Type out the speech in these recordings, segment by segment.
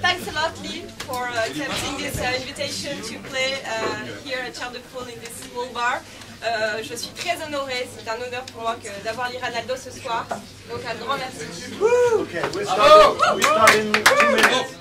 thanks a lot, Lee, for uh, accepting this uh, invitation to play uh, here at Charles de Gaulle in this small bar. Euh, je suis très honorée, c'est un honneur pour moi d'avoir l'Iranaldo ce soir. Donc un grand merci. Okay, we're starting, we start in two minutes.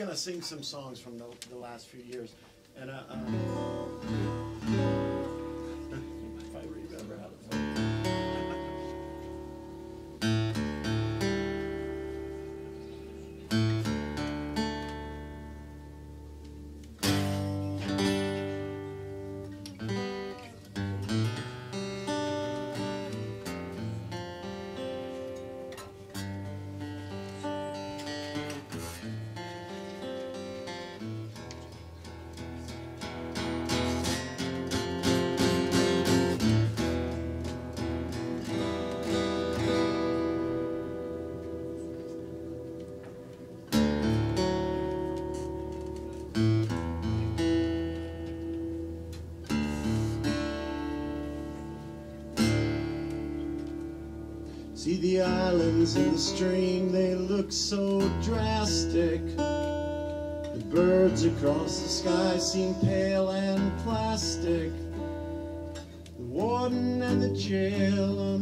going to sing some songs from the, the last few years. And uh, um, See the islands in the stream, they look so drastic. The birds across the sky seem pale and plastic. The warden and the jailer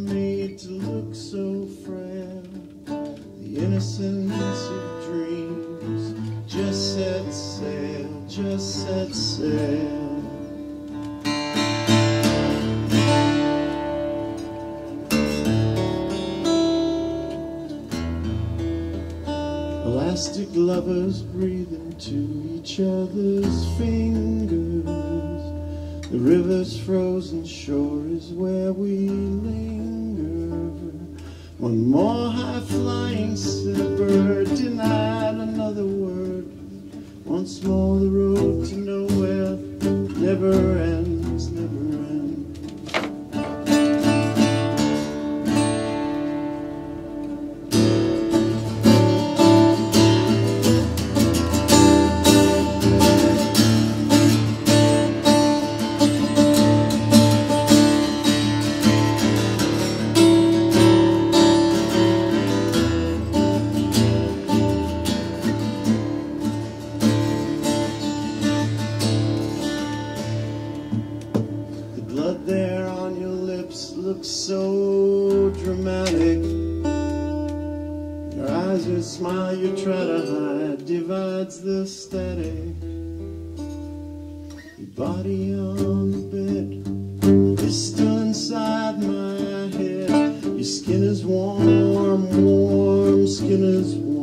Still inside my head. Your skin is warm, warm, skin is warm.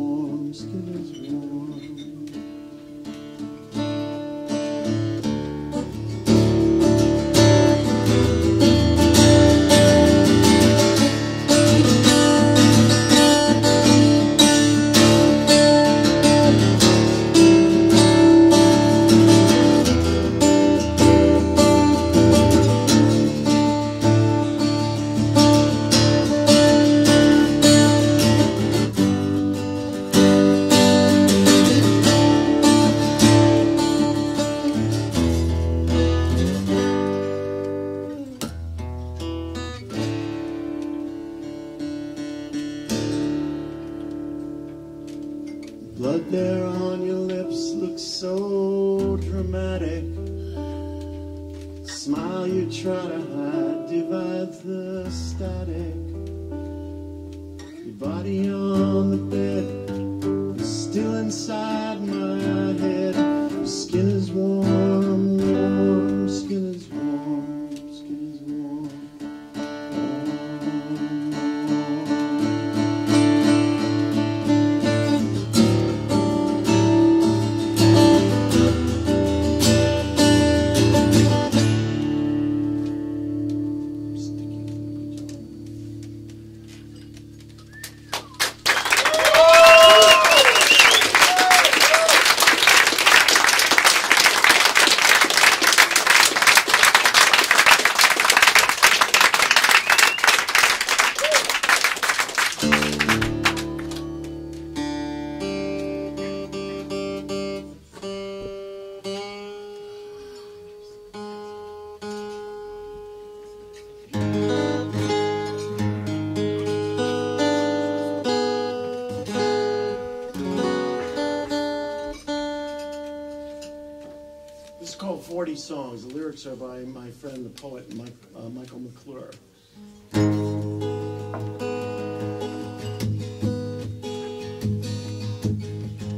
songs. The lyrics are by my friend, the poet Mike, uh, Michael McClure.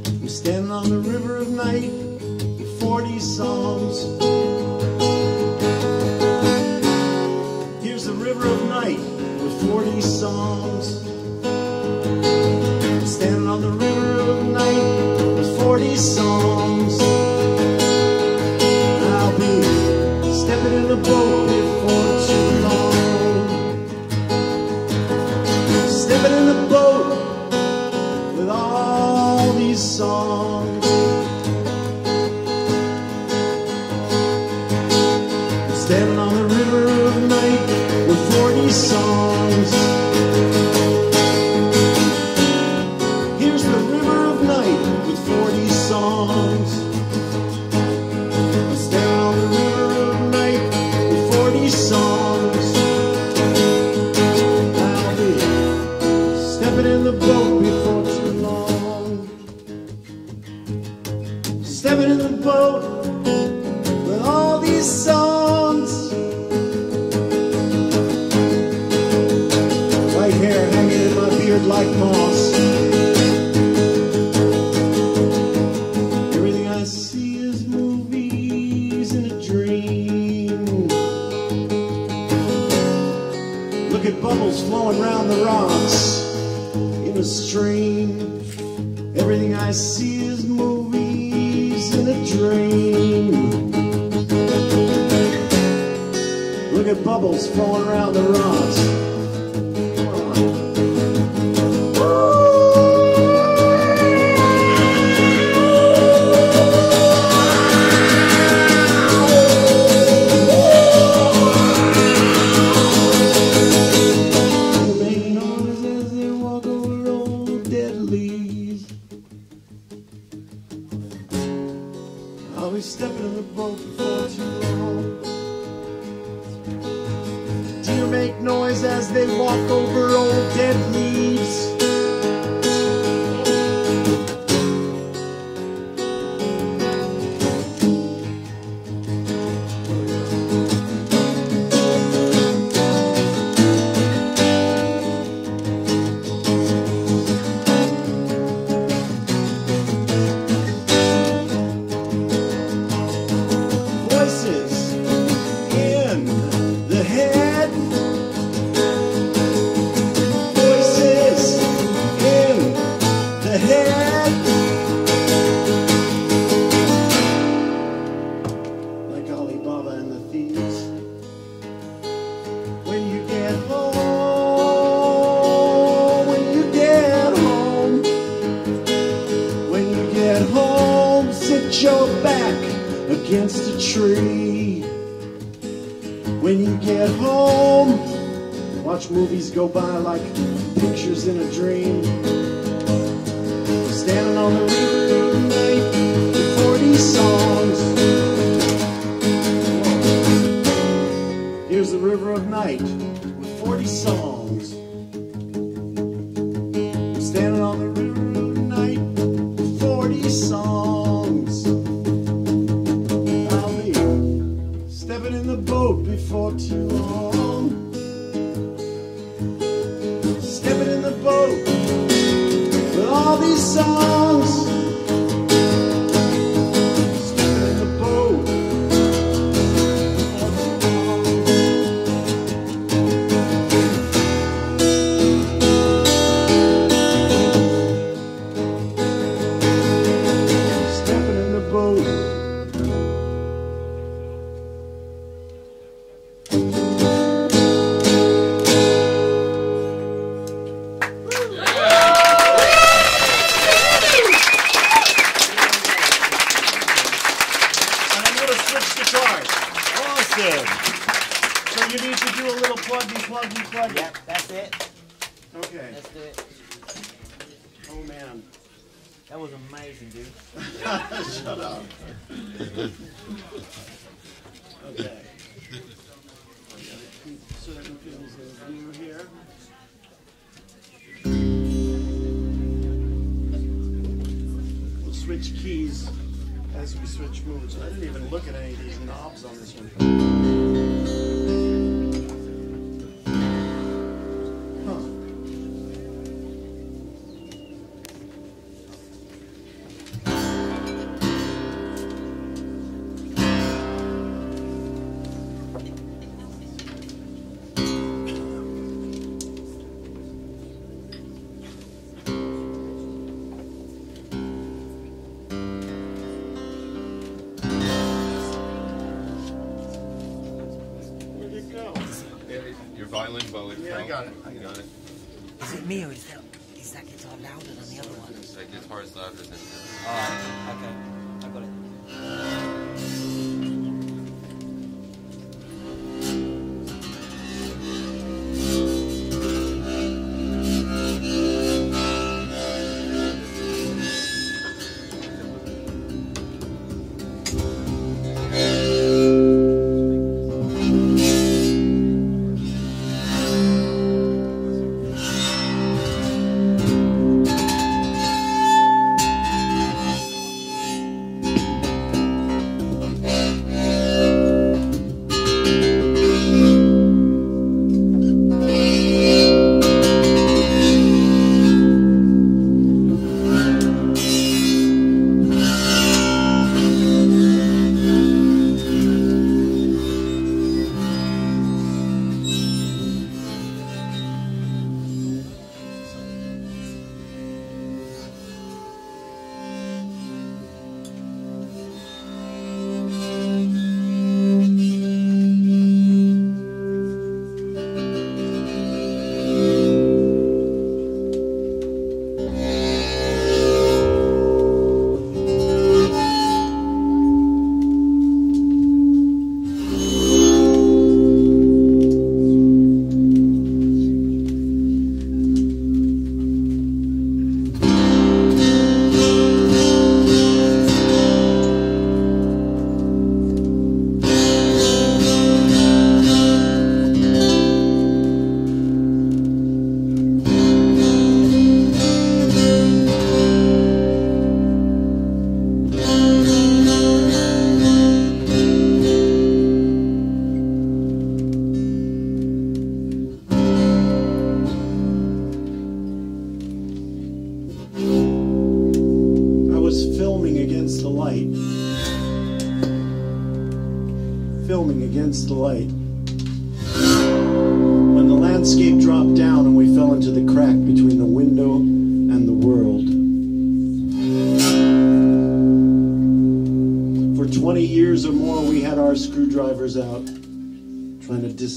I'm standing on the river of night, 40 songs. Here's the river of night with 40 songs. go by.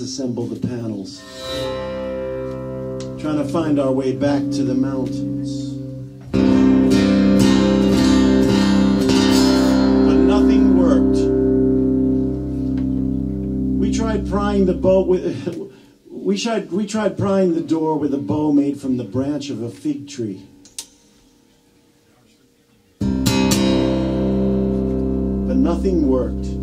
disassemble the panels. Trying to find our way back to the mountains. But nothing worked. We tried prying the boat with. We tried, we tried prying the door with a bow made from the branch of a fig tree. But nothing worked.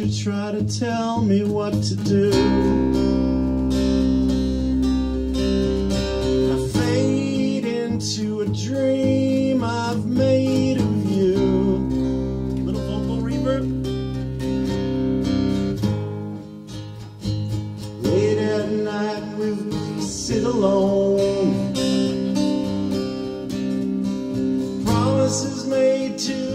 you try to tell me what to do? I fade into a dream I've made of you. Little vocal reverb. Late at night we sit alone. Promises made to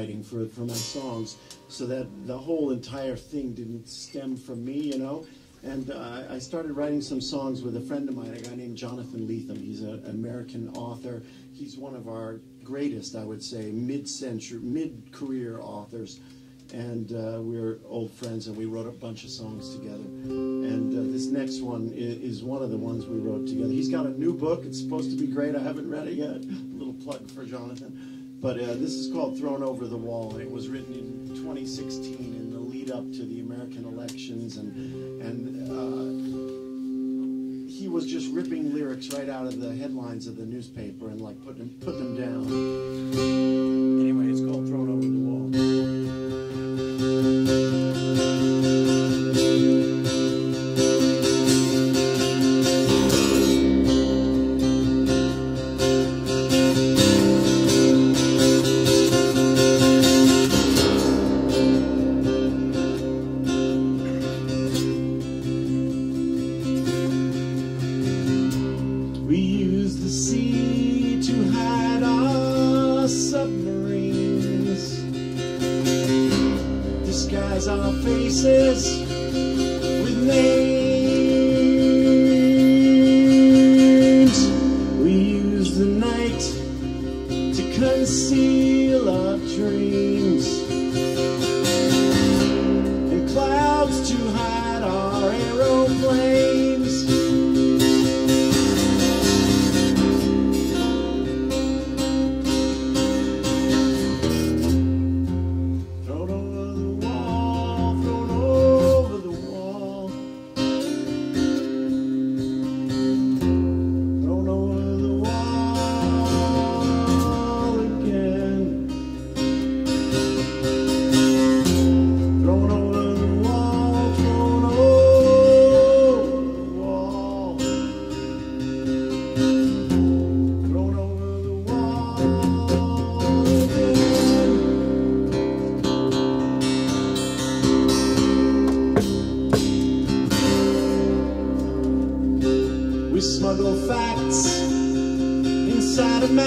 lyric writing for, for my songs so that the whole entire thing didn't stem from me, you know? And uh, I started writing some songs with a friend of mine, a guy named Jonathan Lethem. He's an American author. He's one of our greatest, I would say, mid-century, mid-career authors. And uh, we're old friends, and we wrote a bunch of songs together. And uh, this next one is one of the ones we wrote together. He's got a new book. It's supposed to be great. I haven't read it yet. A little plug for Jonathan. But uh, this is called Thrown Over the Wall. It was written in 2016 in the lead up to the American elections. And, and uh, he was just ripping lyrics right out of the headlines of the newspaper and like putting putting them down.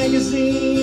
magazine.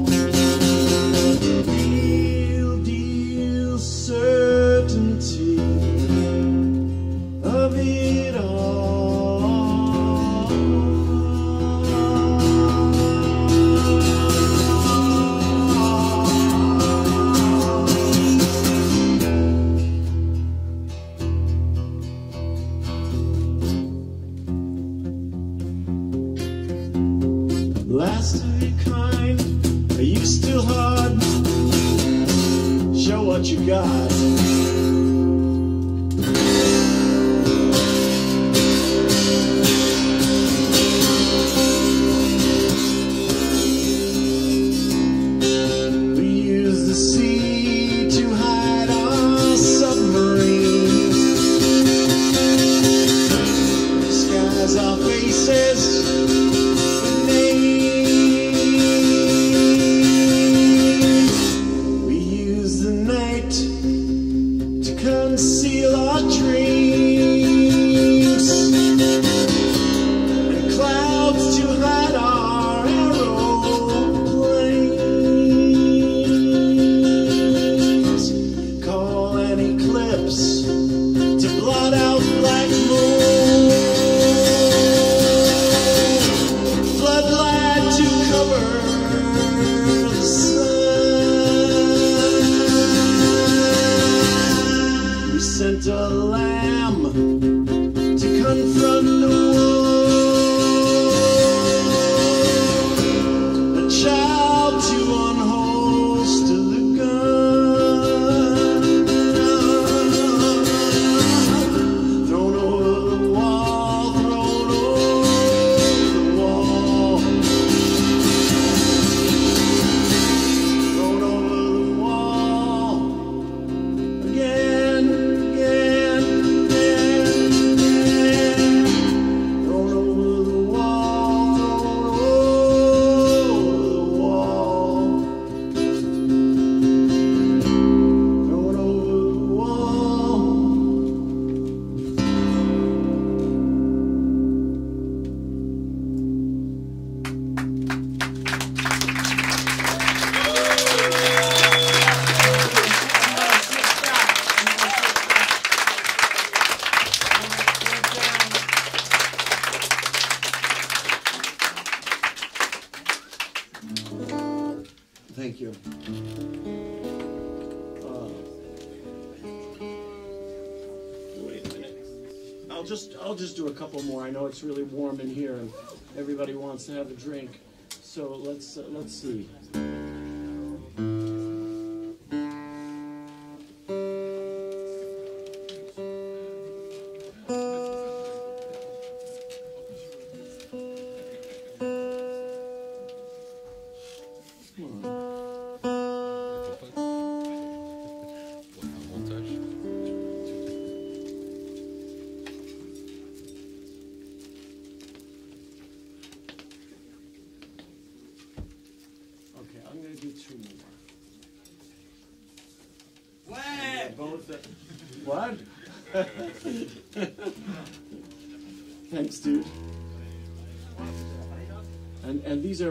it's really warm in here and everybody wants to have a drink. So let's uh, let's see.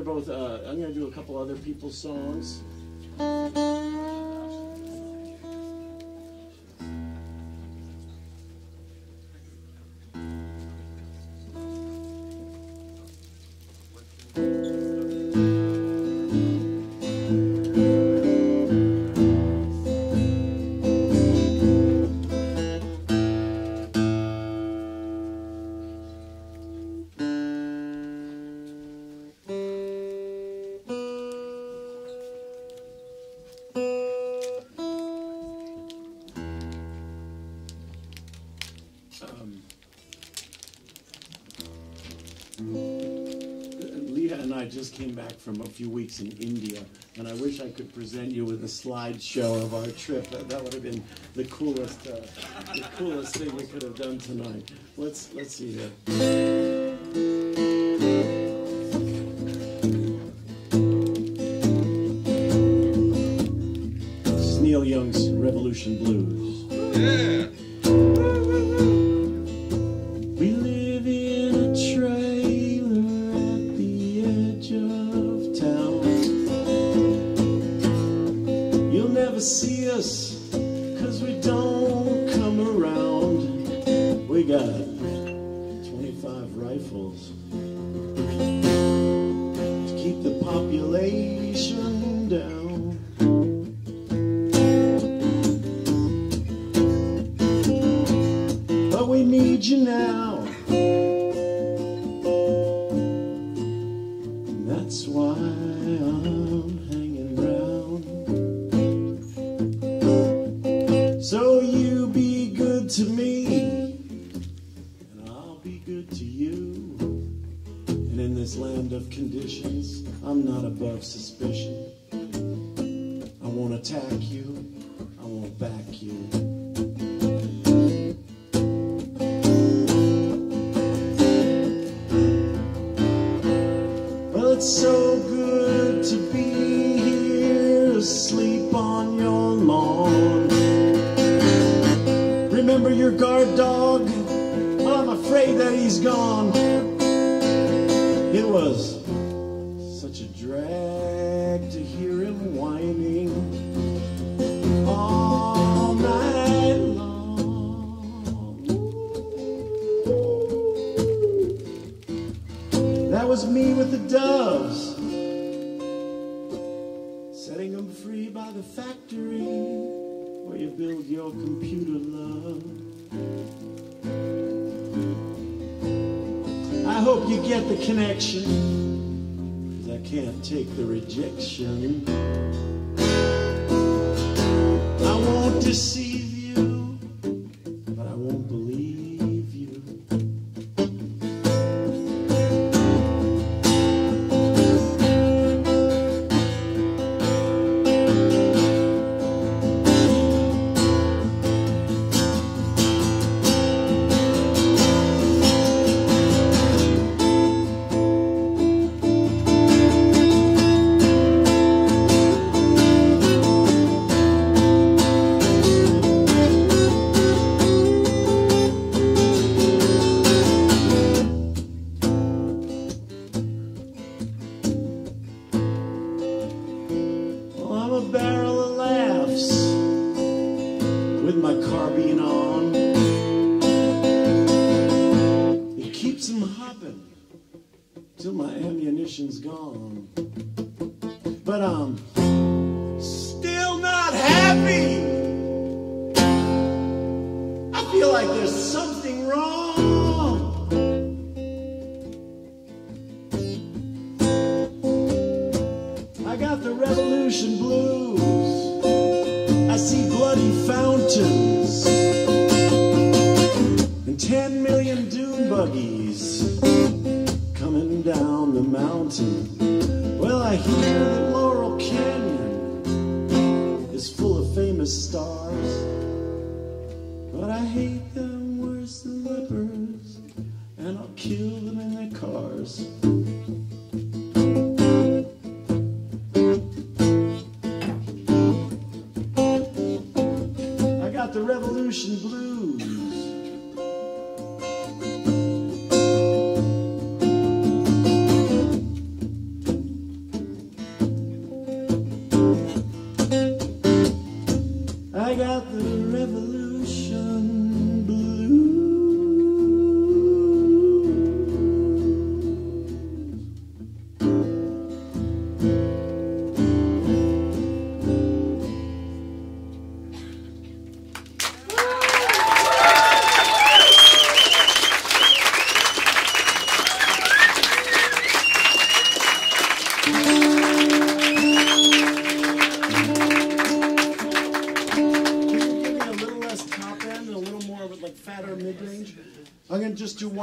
Both. Uh, I'm gonna do a couple other people's songs. Came back from a few weeks in India, and I wish I could present you with a slideshow of our trip. That, that would have been the coolest, uh, the coolest thing we could have done tonight. Let's let's see here. It's so good to be here asleep on your lawn. Remember your guard dog? Well, I'm afraid that he's gone. It was was me with the doves, setting them free by the factory where you build your computer love. I hope you get the connection, 'cause I can't take the rejection. I want to you, The revolution blues. I see bloody fountains and 10 million dune buggies coming down the mountain. Well, I hear that Laurel Canyon is full of famous stars, but I hate them worse than lepers, and I'll kill them in their cars. The revolution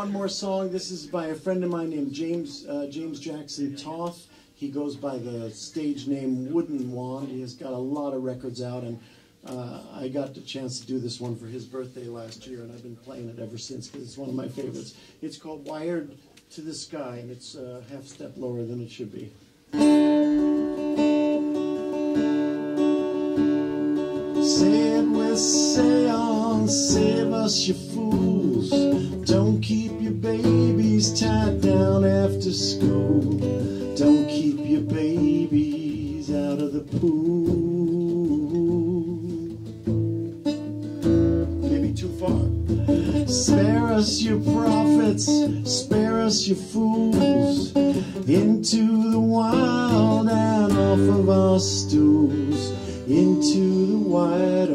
one more song. This is by a friend of mine named James uh, James Jackson Toth. He goes by the stage name Wooden Wand. He has got a lot of records out, and uh, I got the chance to do this one for his birthday last year, and I've been playing it ever since because it's one of my favorites. It's called Wired to the Sky, and it's a half step lower than it should be. With seance, save us you fools. Tied down after school. Don't keep your babies out of the pool. Maybe too far. Spare us your prophets, spare us your fools. Into the wild and off of our stools. Into the wide